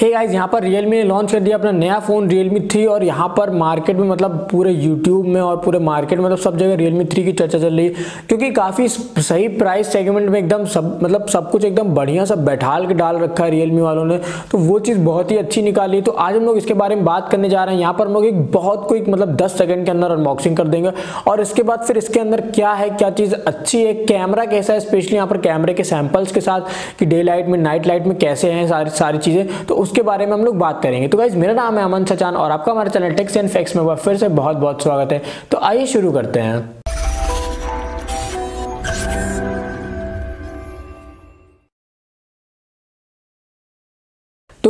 Hey guys यहाँ पर Realme ने लॉन्च कर दिया अपना नया फ़ोन Realme 3 और यहाँ पर मार्केट में मतलब पूरे यूट्यूब में और पूरे मार्केट में मतलब सब जगह Realme 3 की चर्चा चल रही है। क्योंकि काफ़ी सही प्राइस सेगमेंट में एकदम सब मतलब सब कुछ एकदम बढ़िया सब बैठाल के डाल रखा है Realme वालों ने। तो वो चीज़ बहुत ही अच्छी निकाली। तो आज हम लोग इसके बारे में बात करने जा रहे हैं। यहाँ पर हम लोग एक बहुत कोई मतलब दस सेकेंड के अंदर अनबॉक्सिंग कर देंगे। और इसके बाद फिर इसके अंदर क्या है, क्या चीज़ अच्छी है कैमरा कैसा है स्पेशली यहाँ पर कैमरे के सैम्पल्स के साथ कि डे लाइट में नाइट लाइट में कैसे हैं सारी सारी चीज़ें। तो उसके बारे में हम लोग बात करेंगे। तो गाइज़ मेरा नाम है अमन सचान और आपका हमारे चैनल टेक्स एंड फैक्स में फिर से बहुत बहुत स्वागत है। तो आइए शुरू करते हैं।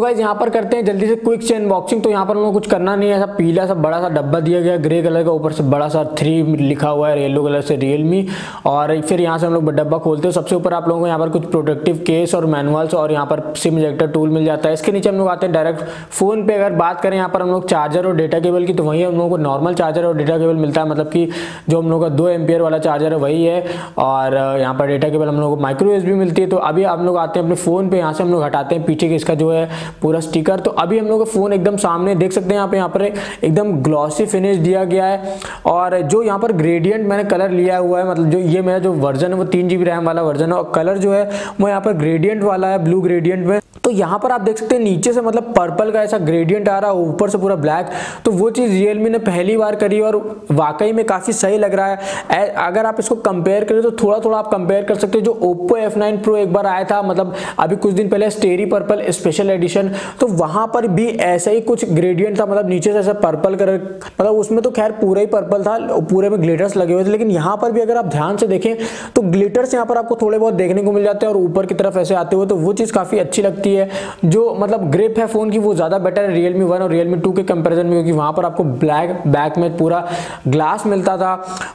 तो गाइज़ यहाँ पर करते हैं जल्दी से क्विक से अनबॉक्सिंग तो यहाँ पर हम कुछ करना नहीं है, ऐसा पीला सा बड़ा सा डब्बा दिया गया ग्रे कलर का, ऊपर से बड़ा सा थ्री लिखा हुआ है येलो कलर से रियलमी और फिर यहाँ से हम लोग डब्बा खोलते हैं। सबसे ऊपर आप लोगों को यहाँ पर कुछ प्रोटेक्टिव केस और मैनुअल्स और यहाँ पर सिम इजेक्टर टूल मिल जाता है। इसके नीचे हम लोग आते हैं डायरेक्ट फ़ोन पे। अगर बात करें यहाँ पर हम लोग चार्जर और डेटा केबल की तो वहीं हम लोगों को नॉर्मल चार्जर और डेटा केबल मिलता है। मतलब कि जो हम लोग का दो एम्पियर वाला चार्जर है, वही है। और यहाँ पर डेटा केबल हम लोग को माइक्रो भी मिलती है। तो अभी हम लोग आते हैं अपने फ़ोन पे, यहाँ से हम लोग हटाते हैं। पीछे के इसका जो है पूरा स्टिकर तो अभी हम लोग का फ़ोन एकदम सामने, देख सकते हैं यहाँ पे यहाँ पर एकदम ग्लॉसी फिनिश दिया गया है। और जो यहाँ पर ग्रेडियंट मैंने कलर लिया हुआ है मतलब जो ये मेरा जो वर्जन है, वो तीन जी रैम वाला वर्जन है, और कलर जो है, वो यहाँ पर ग्रेडियंट वाला है ब्लू ग्रेडियंट में। तो यहाँ पर आप देख सकते हैं, नीचे से मतलब पर्पल का ऐसा ग्रेडियंट आ रहा है, ऊपर से पूरा ब्लैक तो वो चीज़ रियलमी ने पहली बार करी और वाकई में काफ़ी सही लग रहा है। अगर आप इसको कंपेयर करें तो थोड़ा थोड़ा आप कंपेयर कर सकते हैं, जो ओप्पो F9 Pro एक बार आया था मतलब अभी कुछ दिन पहले स्टेरी पर्पल स्पेशल एडिशन तो वहाँ पर भी ऐसा ही कुछ ग्रेडियंट था मतलब नीचे से ऐसा पर्पल कलर मतलब उसमें तो खैर पूरा ही पर्पल था, पूरे में ग्लिटर्स लगे हुए थे, लेकिन यहाँ पर भी अगर आप ध्यान से देखें तो ग्लिटर्स यहाँ पर आपको थोड़े बहुत देखने को मिल जाते हैं और ऊपर की तरफ़ ऐसे आते हुए तो वो चीज़ काफ़ी अच्छी लगती है। जो मतलब ग्रिप है फ़ोन की, वो ज़्यादा बेटर है रियलमी वन और रियलमी टू के कंपेरिजन में, क्योंकि वहाँ पर आपको ब्लैक बैक में पूरा ग्लास मिलता था।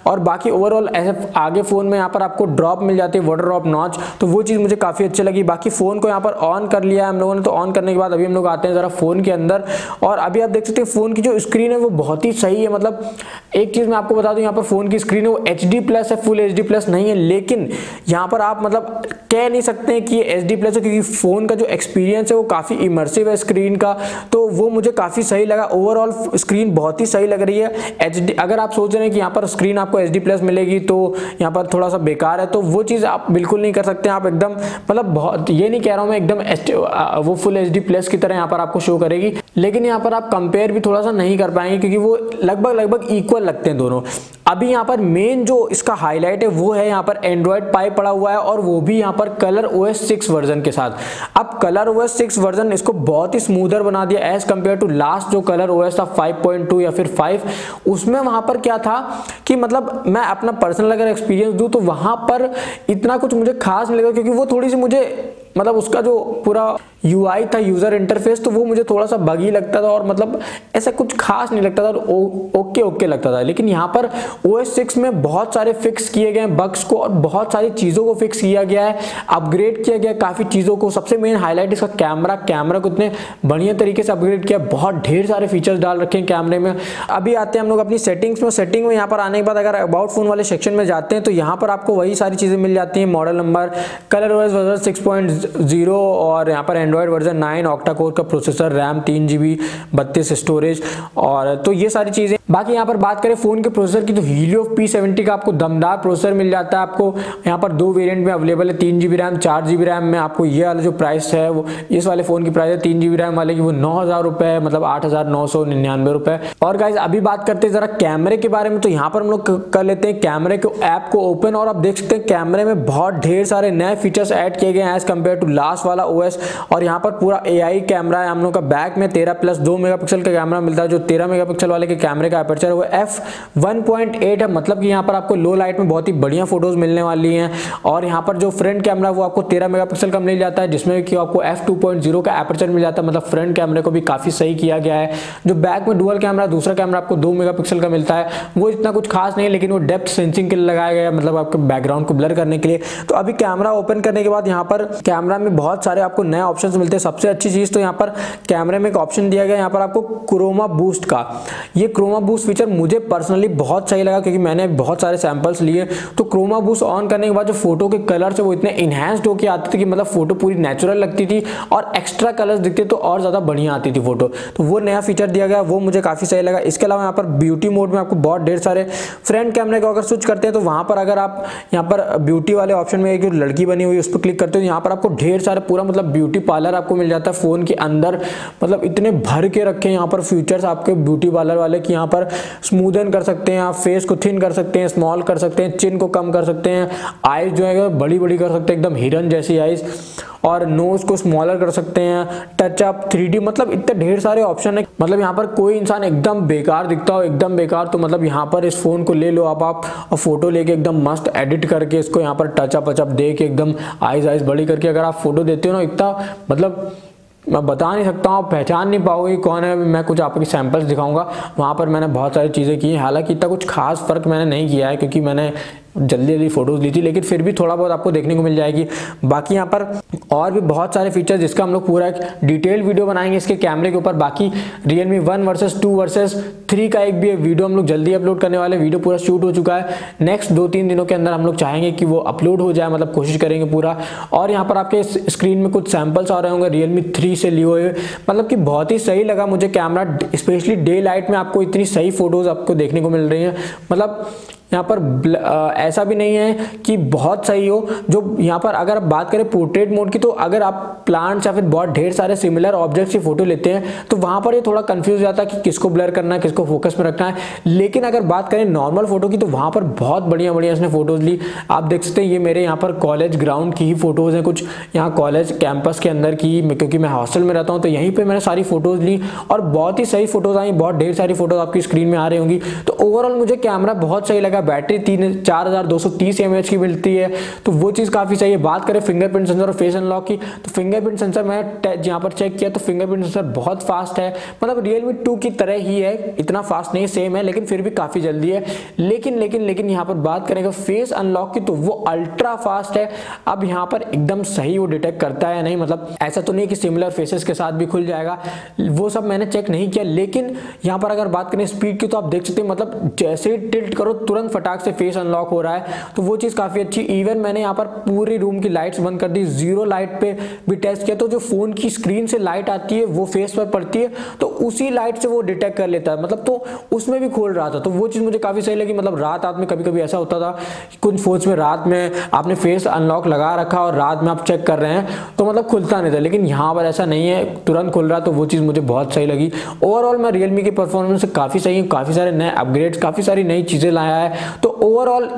और बाकी ओवरऑल ऐसे आगे फ़ोन में यहाँ पर आपको ड्रॉप मिल जाती है वाटर ड्रॉप नॉच तो वो चीज़ मुझे काफ़ी अच्छी लगी। बाकी फ़ोन को यहाँ पर ऑन कर लिया हम लोगों ने तो ऑन करने के बाद अभी हम लोग आते हैं ज़रा फ़ोन के अंदर। और अभी आप देख सकते हैं फ़ोन की जो स्क्रीन है, वो बहुत ही सही है। मतलब एक चीज़ मैं आपको बता दूँ, यहाँ पर फ़ोन की स्क्रीन है, वो एच प्लस है फुल एच प्लस नहीं है। लेकिन यहाँ पर आप मतलब कह नहीं सकते कि एच प्लस है, क्योंकि फ़ोन का जो एक्सपीरियंस है, वो काफ़ी इमर्सिव है स्क्रीन का तो वो मुझे काफ़ी सही लगा। ओवरऑल स्क्रीन बहुत ही सही लग रही है। एचडी अगर आप सोच रहे हैं कि यहाँ पर स्क्रीन आपको एचडी प्लस मिलेगी तो यहाँ पर थोड़ा सा बेकार है तो वो चीज़ आप बिल्कुल नहीं कर सकते। आप एकदम मतलब बहुत, ये नहीं कह रहा हूँ मैं, एकदम वो फुल एचडी प्लस की तरह यहाँ पर आपको शो करेगी। लेकिन यहाँ पर आप कंपेयर भी थोड़ा सा नहीं कर पाएँगे क्योंकि वो लगभग लगभग इक्वल लगते हैं दोनों। अभी यहाँ पर मेन जो इसका हाईलाइट है, वो है यहाँ पर एंड्रॉयड पाई पड़ा हुआ है और वो भी यहाँ पर colour O S six version के साथ। अब colour O S six version इसको बहुत ही स्मूदर बना दिया एज कंपेयर टू लास्ट जो कलर ओ एस था 5.2 या फिर फाइव उसमें वहाँ पर क्या था कि मतलब मैं अपना पर्सनल अगर एक्सपीरियंस दूँ तो वहाँ पर इतना कुछ मुझे खास नहीं लगा क्योंकि वो थोड़ी सी मुझे मतलब उसका जो पूरा यूआई था यूज़र इंटरफेस तो वो मुझे थोड़ा सा बगी लगता था और मतलब ऐसा कुछ खास नहीं लगता था और ओके ओके लगता था। लेकिन यहाँ पर ओ एस में बहुत सारे फिक्स किए गए बग्स को और बहुत सारी चीज़ों को फिक्स किया गया है अपग्रेड किया गया काफ़ी चीज़ों को। सबसे मेन हाईलाइट इसका कैमरा कैमरा को इतने बढ़िया तरीके से अपग्रेड किया बहुत ढेर सारे फीचर्स डाल रखे हैं कैमरे में। अभी आते हैं हम लोग अपनी सेटिंग्स में। सेटिंग में यहाँ पर आने के बाद अगर अबाउट फ़ोन वाले सेक्शन में जाते हैं तो यहाँ पर आपको वही सारी चीज़ें मिल जाती हैं। Model number colour version six zero और यहाँ पर Android version nine octa core का प्रोसेसर रैम तीन जी बी बत्तीस स्टोरेज और तो ये सारी चीज़ें। बाकी यहाँ पर बात करें फ़ोन के प्रोसेसर की तो हीलियो पी सेवेंटी का आपको दमदार प्रोसेसर मिल जाता है आपको। यहाँ पर दो वेरिएंट में अवेलेबल है, तीन जी बी रैम चार जी बी रैम में आपको ये वाला जो प्राइस है, वो इस वाले फ़ोन की प्राइस है, तीन जी बी रैम वाले की, वो नौ हज़ार रुपये मतलब आठ हज़ार नौ सौ निन्यानवे रुपये और गाइज़ अभी बात करते हैं ज़रा कैमरे के बारे में तो यहाँ पर हम लोग कर लेते हैं कैमरे को ऐप को ओपन और आप देख सकते हैं कैमरे में बहुत ढेर सारे नए फीचर्स ऐड किए गए हैं एज कंपेयर टू लास्ट वाला ओएस और यहाँ पर पूरा एआई कैमरा है, हम लोग का बैक में तेरह प्लस दो मेगा का कैमरा मिलता है, जो तेरह मेगा वाले के कैमरे का अपर्चर है, वो एफ़ 1.8 है। मतलब कि यहाँ पर आपको लो लाइट में बहुत ही बढ़िया फ़ोटोज़ मिलने वाली हैं और यहाँ पर जो फ्रंट कैमरा वो आपको 13 मेगापिक्सल का मिल जाता है, जिसमें कि आपको एफ़ 2.0 का एपर्चर मिल जाता है। मतलब फ्रंट कैमरे को भी काफ़ी सही किया गया है। जो बैक में डुअल कैमरा दूसरा कैमरा आपको दो मेगा का मिलता है, वो इतना कुछ खास नहीं लेकिन वो डेप्थ सेंसिंग के लिए लगाया गया मतलब आपके बैकग्राउंड को ब्लर करने के लिए। तो अभी कैमरा ओपन करने के बाद यहाँ पर कैमरा कैमरा में बहुत सारे आपको नए ऑप्शन मिलते हैं। सबसे अच्छी चीज़ तो यहाँ पर कैमरे में एक ऑप्शन दिया गया। यहाँ पर आपको क्रोमा बूस्ट का। ये क्रोमा बूस्ट फीचर मुझे पर्सनली बहुत सही लगा क्योंकि मैंने बहुत सारे सैंपल्स लिए। तो क्रोमा बूस्ट ऑन करने के बाद जो फ़ोटो के कलर से वो इतने इन्हेंस्ड होकर आते थे कि मतलब फ़ोटो पूरी नेचुरल लगती थी और एक्स्ट्रा कलर्स दिखते तो और ज़्यादा बढ़िया आती थी फ़ोटो तो वो नया फीचर दिया गया, वो मुझे काफ़ी सही लगा। इसके अलावा यहाँ पर ब्यूटी मोड में आपको बहुत ढेर सारे फ्रंट कैमरे को अगर स्विच करते हैं तो वहाँ पर अगर आप यहाँ पर ब्यूटी वाले ऑप्शन में एक लड़की बनी हुई उस पर क्लिक करते हो यहाँ पर आपको ढेर सारा पूरा मतलब ब्यूटी पार्लर आपको मिल जाता है फ़ोन के अंदर। मतलब इतने भर के रखे हैं यहाँ पर फीचर्स आपके ब्यूटी पार्लर वाले कि यहाँ पर स्मूदन कर सकते हैं आप फेस को थिन कर सकते हैं स्मॉल कर सकते हैं चिन को कम कर सकते हैं आइज़ जो है बड़ी बड़ी कर सकते हैं, एकदम हिरन जैसी आइज़ और नोज़ को स्मॉलर कर सकते हैं टच अप थ्री मतलब इतने ढेर सारे ऑप्शन है। मतलब यहाँ पर कोई इंसान एकदम बेकार दिखता हो, एकदम बेकार तो मतलब यहाँ पर इस फ़ोन को ले लो आप आप और फ़ोटो लेके एकदम मस्त एडिट करके इसको यहाँ पर टचअप वचअप दे के एकदम आइज़ आइज़ बड़ी करके अगर आप फ़ोटो देते हो ना, इतना मतलब मैं बता नहीं सकता हूँ पहचान नहीं पाओगे कौन है। मैं कुछ आपके सैंपल्स दिखाऊँगा, वहाँ पर मैंने बहुत सारी चीज़ें की हैं। हालाँकि इतना कुछ खास फ़र्क मैंने नहीं किया है, क्योंकि मैंने जल्दी जल्दी फ़ोटोज़ ली थी लेकिन फिर भी थोड़ा बहुत आपको देखने को मिल जाएगी। बाकी यहाँ पर और भी बहुत सारे फीचर्स जिसका हम लोग पूरा एक डिटेल वीडियो बनाएँगे इसके कैमरे के ऊपर। बाकी Realme one versus two versus three का एक भी वीडियो हम लोग जल्दी अपलोड करने वाले वीडियो पूरा शूट हो चुका है। नेक्स्ट दो तीन दिनों के अंदर हम लोग चाहेंगे कि वो अपलोड हो जाए मतलब कोशिश करेंगे पूरा। और यहाँ पर आपके स्क्रीन में कुछ सैम्पल्स आ रहे होंगे रियलमी थ्री से लिए हुए। मतलब कि बहुत ही सही लगा मुझे कैमरा स्पेशली डे लाइट में आपको इतनी सही फ़ोटोज़ आपको देखने को मिल रही हैं। मतलब यहाँ पर ऐसा भी नहीं है कि बहुत सही हो, जो यहाँ पर अगर आप बात करें पोर्ट्रेट मोड की तो अगर आप प्लांट्स या फिर बहुत ढेर सारे सिमिलर ऑब्जेक्ट्स की फ़ोटो लेते हैं तो वहाँ पर ये थोड़ा कंफ्यूज जाता है कि किसको ब्लर करना है, किसको फोकस में रखना है। लेकिन अगर बात करें नॉर्मल फ़ोटो की तो वहाँ पर बहुत बढ़िया बढ़िया इसने फ़ोटोज़ ली। आप देख सकते हैं, ये मेरे यहाँ पर कॉलेज ग्राउंड की ही फ़ोटोज़ हैं कुछ। यहाँ कॉलेज कैंपस के अंदर की क्योंकि मैं हॉस्टल में रहता हूँ तो यहीं पर मैंने सारी फ़ोटोज़ ली। और बहुत ही सही फ़ोटोज़ आई, बहुत ढेर सारी फ़ोटोज़ आपकी स्क्रीन में आ रही होंगी। तो ओवरऑल मुझे कैमरा बहुत सही लगा। बैटरी तीन चार हज़ार की मिलती है। तो वो चीज़ काफ़ी सही है। बात करें फिंगरप्रिंट सेंसर और फेस अनलॉक की तो फिंगरप्रिंट सेंसर मैंने यहाँ पर चेक किया तो फिंगरप्रिंट सेंसर बहुत फास्ट है। मतलब रियलमी टू की तरह ही है। इतना फास्ट नहीं सेम है, लेकिन फिर भी काफ़ी जल्दी है। लेकिन लेकिन लेकिन यहाँ पर बात करेंगे फेस अनलॉक की तो वो अल्ट्रा फास्ट है। अब यहाँ पर एकदम सही वो डिटेक्ट करता है नहीं मतलब ऐसा तो नहीं कि सिमिलर फेसेस के साथ भी खुल जाएगा। वो सब मैंने चेक नहीं किया, लेकिन यहाँ पर अगर बात करें स्पीड की तो आप देख सकते हैं मतलब जैसे ही टिल्ट करो, तुरंत फटाक से फेस अनलॉक हो रहा है। तो वो चीज़ काफ़ी अच्छी इवन मैंने यहाँ पर पूरी रूम की लाइट्स बंद कर दी। ज़ीरो लाइट पे भी टेस्ट किया तो जो फ़ोन की स्क्रीन से लाइट आती है, वो फेस पर पड़ती है तो उसी लाइट से वो डिटेक्ट कर लेता है। मतलब तो उसमें भी खोल रहा था। तो वो चीज़ मुझे काफ़ी सही लगी। मतलब रात रात में कभी कभी ऐसा होता था कुछ फ़ोन में रात में आपने फेस अनलॉक लगा रखा और रात में आप चेक कर रहे हैं तो मतलब खुलता नहीं था। लेकिन यहाँ पर ऐसा नहीं है, तुरंत खुल रहा तो वो चीज़ मुझे बहुत सही लगी। ओवरऑल मैं रियलमी की परफॉर्मेंस काफ़ी सही है, काफ़ी सारे नए अपग्रेड्स काफ़ी सारी नई चीज़ें लाया है। तो ओवरऑल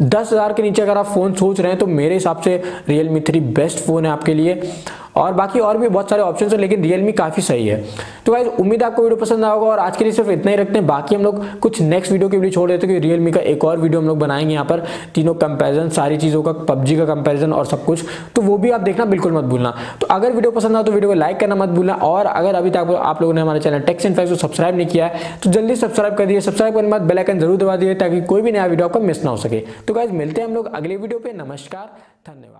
दस हज़ार के नीचे अगर आप फ़ोन सोच रहे हैं तो मेरे हिसाब से Realme three best phone है आपके लिए। और बाकी और भी बहुत सारे ऑप्शन है, लेकिन रियलमी काफ़ी सही है। तो गाइज़ उम्मीद आपको वीडियो पसंद आएगा और आज के लिए सिर्फ़ इतना ही रखते हैं। बाकी हम लोग कुछ नेक्स्ट वीडियो के लिए छोड़ देते हैं कि रियलमी का एक और वीडियो हम लोग बनाएँगे यहाँ पर। तीनों कंपेरिजन सारी चीज़ों का, पबजी का कंपेरिजन और सब कुछ। तो वो भी आप देखना, बिल्कुल मत भूलना। तो अगर वीडियो पसंद आए तो वीडियो को लाइक करना मत भूलना। और अगर अभी तक आप लोगों ने हमारे चैनल टेक्स इन फैक्स को सब्सक्राइब नहीं किया है तो जल्दी सब्सक्राइब कर दिए सब्सक्राइब करने बाद बेलाइकन ज़रूर दबा दिए ताकि कोई भी नया वीडियो आपको मिस ना हो सके। तो गाइज़ मिलते हैं हम लोग अगले वीडियो पे। नमस्कार, धन्यवाद।